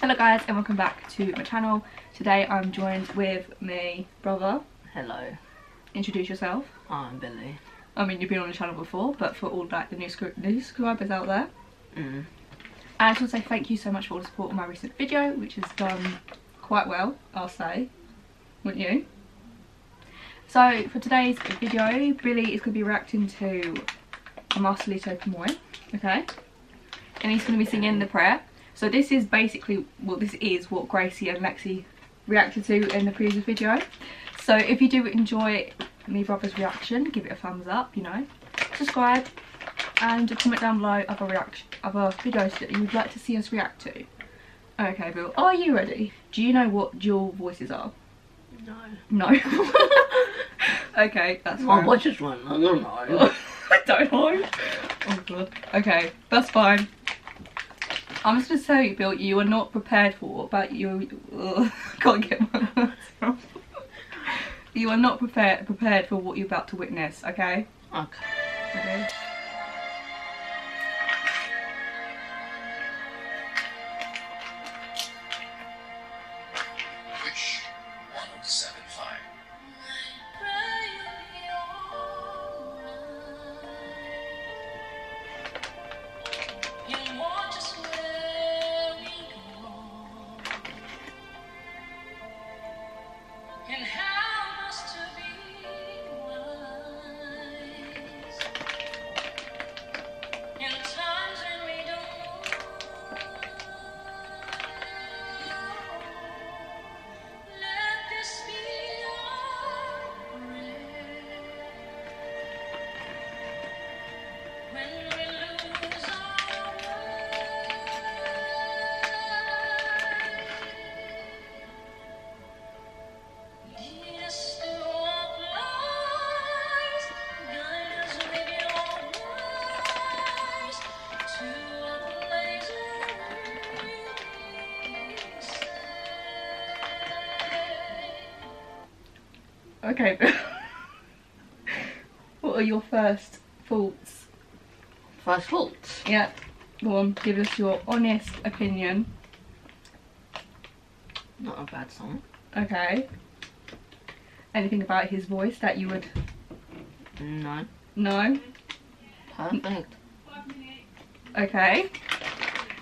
Hello guys and welcome back to my channel. Today I'm joined with my brother. Hello, Introduce yourself. I'm Billy. I mean you've been on the channel before but for all like the new, new subscribers out there. Mm. I just want to say thank you so much for all the support on my recent video which has done quite well I'll say. Wouldn't you? So for today's video Billy is going to be reacting to a Marcelito Pomoy. Okay? And he's going to be singing the prayer. So this is basically, well this is what Gracie and Lexi reacted to in the previous video. So if you do enjoy me brother's reaction, give it a thumbs up, you know. Subscribe and comment down below other reaction, other videos that you'd like to see us react to. Okay, Bill, are you ready? Do you know what dual voices are? No. No. okay, that's Oh, fine. I just one. I don't know. I don't know. Oh god. Okay, that's fine. I'm just gonna tell you, Bill, you are not prepared for but you. Ugh, can't get my words. You are not prepared prepared for what you're about to witness. Okay. okay. Okay. Okay. What are your first thoughts? First thoughts? Yeah. Go on. Give us your honest opinion. Not a bad song. Okay. Anything about his voice that you would No. know? Perfect. Okay.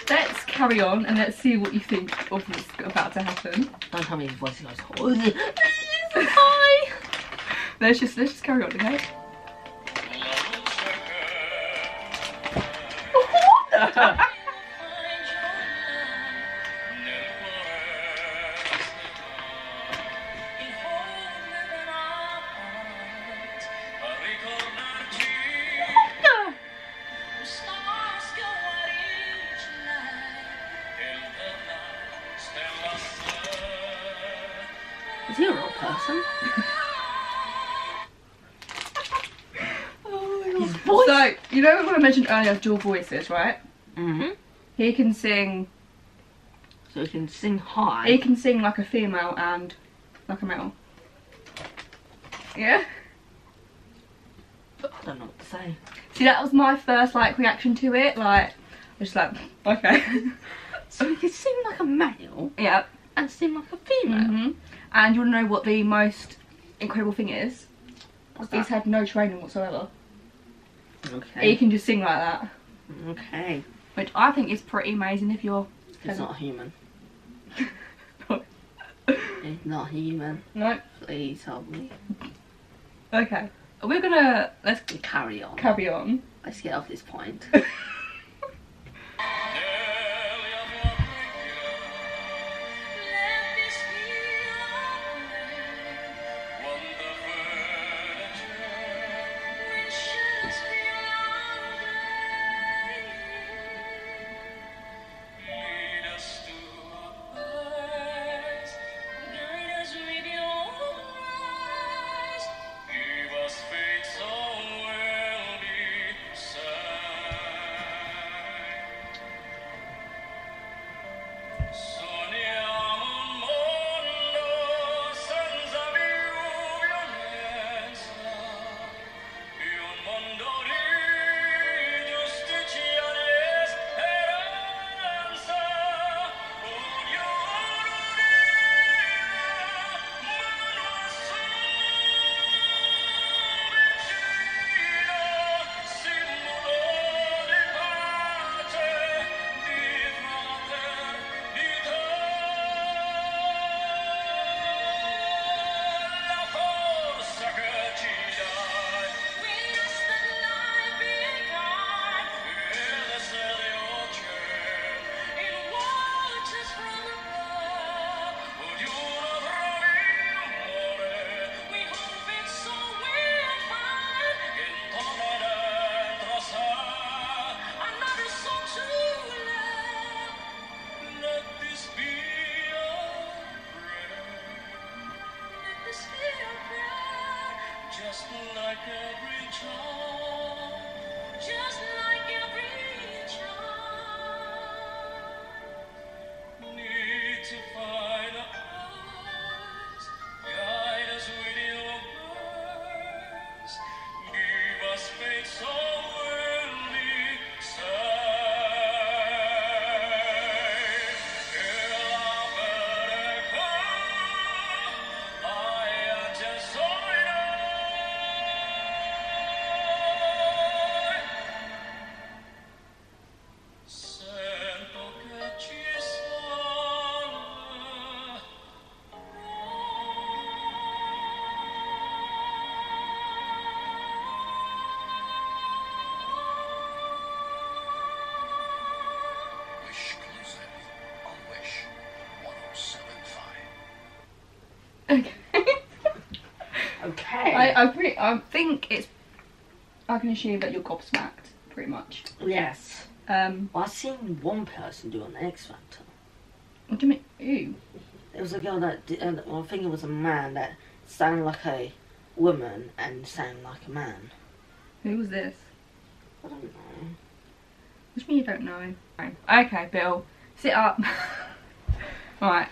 Let's carry on and let's see what you think of what's about to happen. Don't tell me his voice goes. Hi. Let's just let's just carry on, okay? Is he a real person? His. So you know what I mentioned earlier, dual voices, right? Mm-hmm. He can sing. So he can sing high. He can sing like a female and like a male. Yeah. I don't know what to say. See, that was my first like reaction to it. Like, I was just like, okay. So he can sing like a male yeah. And sing like a female. hmm And you want to know what the most incredible thing is? What's that? had no training whatsoever. Okay. He can just sing like that, Okay. which I think is pretty amazing if you're. He's not human. He's not human. no. Please help me. Okay. We're gonna let's Carry on. carry on. Let's get off this point. Okay. Okay. I, I, pretty, I think it's. I can assume that you're gobsmacked, pretty much. yes. Um, Well, I've seen one person do an X Factor. what do you mean? Ew. There was a girl that, did, uh, well, I think it was a man that sang like a woman and sang like a man. Who was this? I don't know. You mean you don't know? Okay, Bill, sit up. right.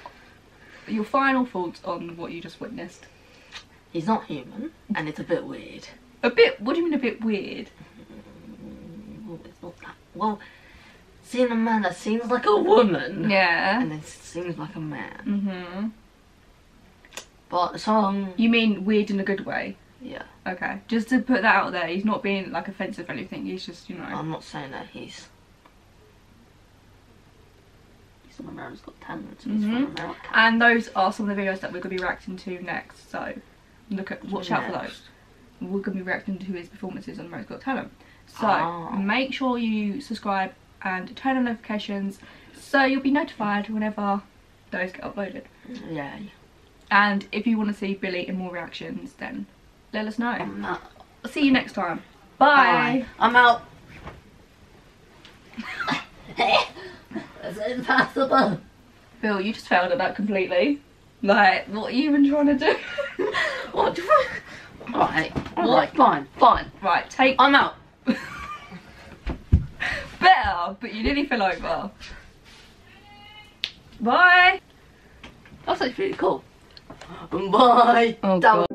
Your final thoughts on what you just witnessed? He's not human, and it's a bit weird. A bit. What do you mean a bit weird? Well, it's not that. Well, seeing a man that seems like a woman Yeah. and then seems like a man. Mhm. But song, You mean weird in a good way? yeah, Okay. Just to put that out there, he's not being like offensive or anything. He's just, you know. I'm not saying that he's. He's on America's Got Talent, so he's Mhm. from And those are some of the videos that we're gonna be reacting to next. So look at watch out for those. We're gonna be reacting to his performances on America's Got Talent. So Ah. make sure you subscribe and turn on notifications so you'll be notified whenever those get uploaded. Yeah. And if you want to see Billy in more reactions, then let us know. See you next time. Bye. I'm out. Is it impossible? Bill, you just failed at that completely. Like, what are you even trying to do? What? Alright, alright, fine, fine. right, take I'm out. better, but you nearly fell over. Bye. That's actually really cool. Bye. Oh.